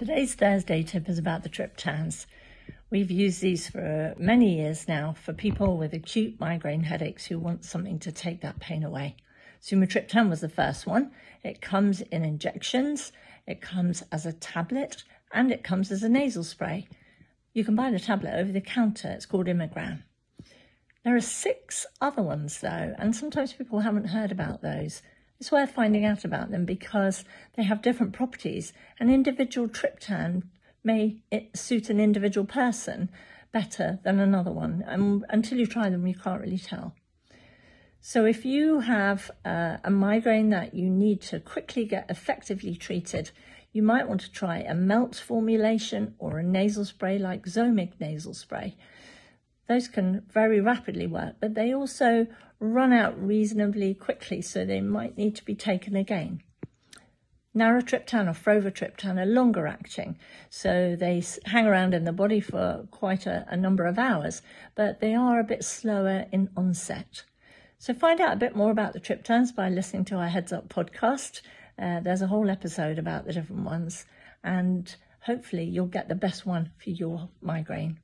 Today's Thursday tip is about the triptans. We've used these for many years now for people with acute migraine headaches who want something to take that pain away. Sumatriptan was the first one. It comes in injections, it comes as a tablet, and it comes as a nasal spray. You can buy the tablet over the counter. It's called Imigran. There are six other ones though, and sometimes people haven't heard about those. It's worth finding out about them because they have different properties. An individual triptan may suit an individual person better than another one. And until you try them, you can't really tell. So if you have uh, a migraine that you need to quickly get effectively treated, you might want to try a melt formulation or a nasal spray like Zomig nasal spray. Those can very rapidly work, but they also run out reasonably quickly, so they might need to be taken again. Naratriptan or Frovatriptan are longer acting, so they hang around in the body for quite a, a number of hours, but they are a bit slower in onset. So find out a bit more about the triptans by listening to our Heads Up podcast. Uh, there's a whole episode about the different ones, and hopefully you'll get the best one for your migraine.